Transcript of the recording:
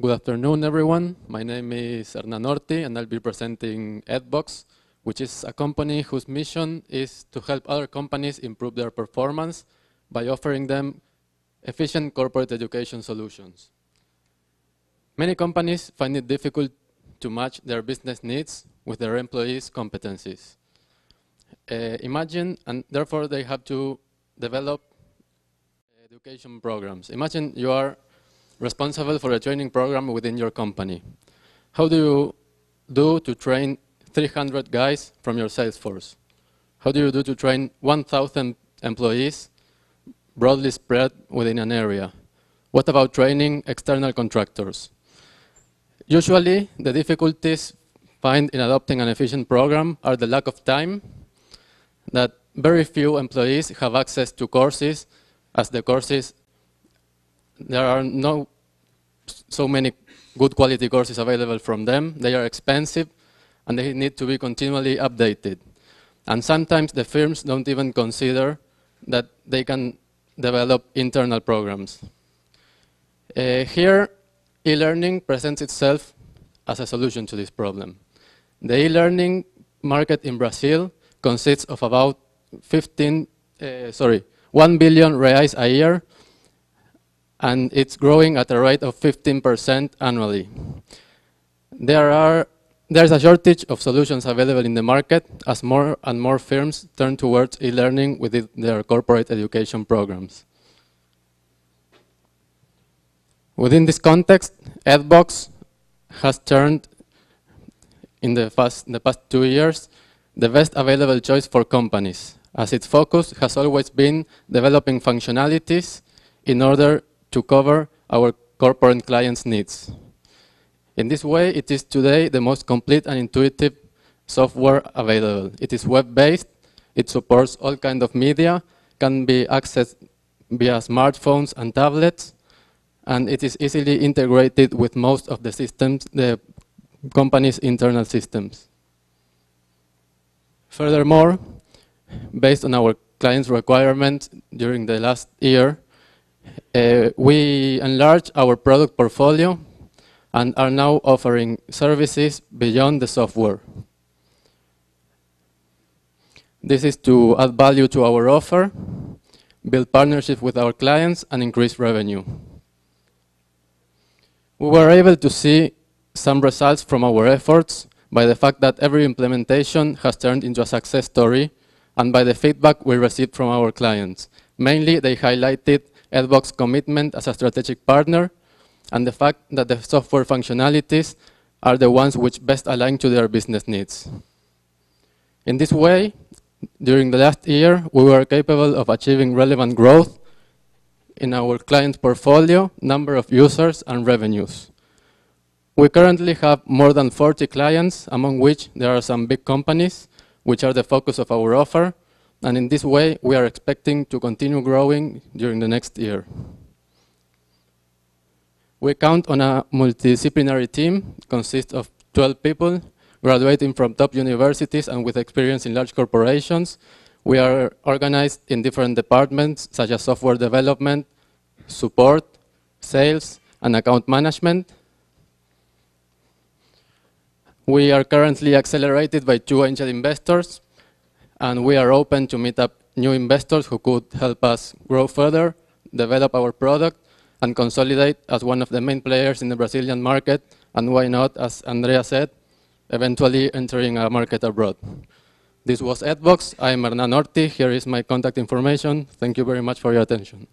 Good afternoon, everyone. My name is Hernan Orti, and I'll be presenting Eadbox, which is a company whose mission is to help other companies improve their performance by offering them efficient corporate education solutions. Many companies find it difficult to match their business needs with their employees' competencies. Uh, imagine, and therefore they have to develop education programs. Imagine you are responsible for a training program within your company. How do you do to train 300 guys from your sales force? How do you do to train 1,000 employees broadly spread within an area? What about training external contractors? Usually, the difficulties find in adopting an efficient program are the lack of time, that very few employees have access to courses, as the courses there are no so many good quality courses available from them. They are expensive and they need to be continually updated. And sometimes the firms don't even consider that they can develop internal programs. Uh, here, e-learning presents itself as a solution to this problem. The e-learning market in Brazil consists of about 15, uh, sorry, 1 billion reais a year and it's growing at a rate of 15% annually. There are, there's a shortage of solutions available in the market as more and more firms turn towards e-learning within their corporate education programs. Within this context, Eadbox has turned, in the, past, in the past two years, the best available choice for companies, as its focus has always been developing functionalities in order to cover our corporate clients' needs. In this way, it is today the most complete and intuitive software available. It is web-based, it supports all kinds of media, can be accessed via smartphones and tablets, and it is easily integrated with most of the systems, the company's internal systems. Furthermore, based on our clients' requirements during the last year, uh, we enlarged our product portfolio and are now offering services beyond the software. This is to add value to our offer, build partnerships with our clients, and increase revenue. We were able to see some results from our efforts by the fact that every implementation has turned into a success story and by the feedback we received from our clients. Mainly, they highlighted Eadbox commitment as a strategic partner, and the fact that the software functionalities are the ones which best align to their business needs. In this way, during the last year, we were capable of achieving relevant growth in our client portfolio, number of users, and revenues. We currently have more than 40 clients, among which there are some big companies, which are the focus of our offer, and in this way, we are expecting to continue growing during the next year. We count on a multidisciplinary team, consists of 12 people, graduating from top universities and with experience in large corporations. We are organized in different departments, such as software development, support, sales, and account management. We are currently accelerated by two angel investors, and we are open to meet up new investors who could help us grow further, develop our product, and consolidate as one of the main players in the Brazilian market, and why not, as Andrea said, eventually entering a market abroad. This was Eadbox. I'm Hernan Orti. Here is my contact information. Thank you very much for your attention.